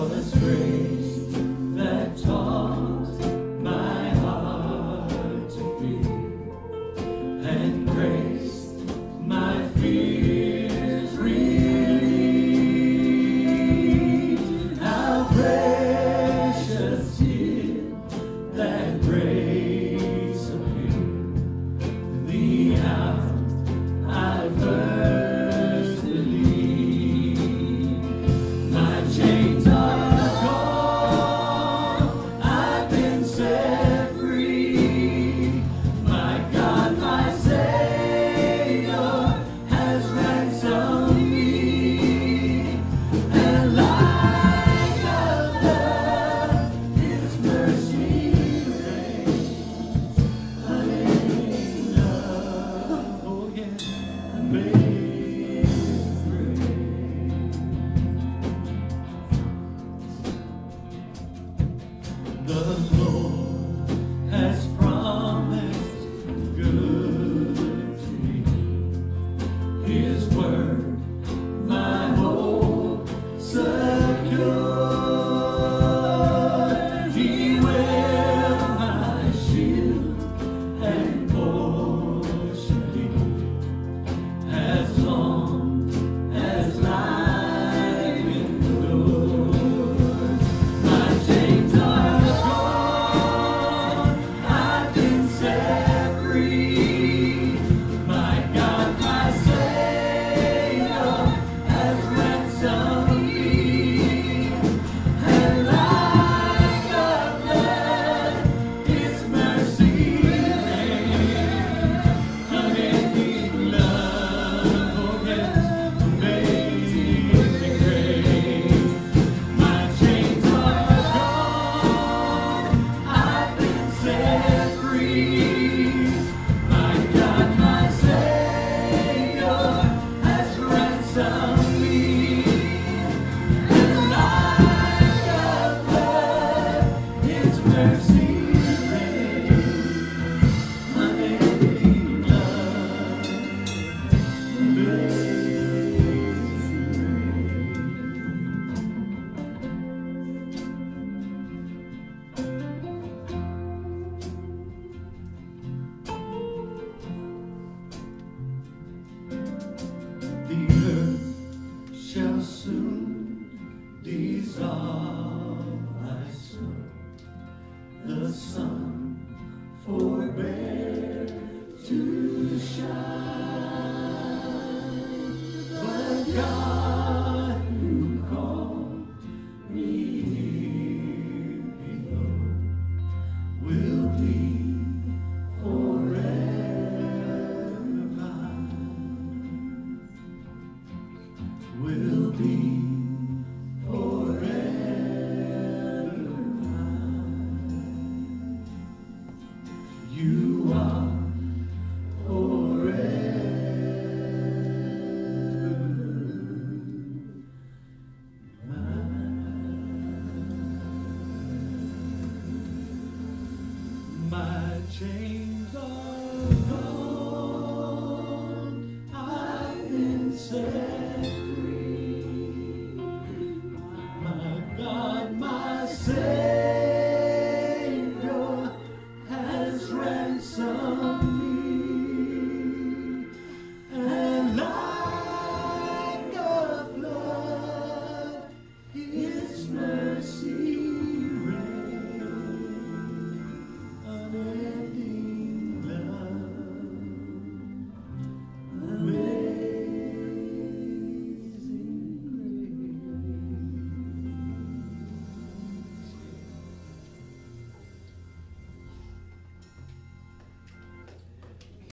marvelous grace. sun. set free. My God, my Savior.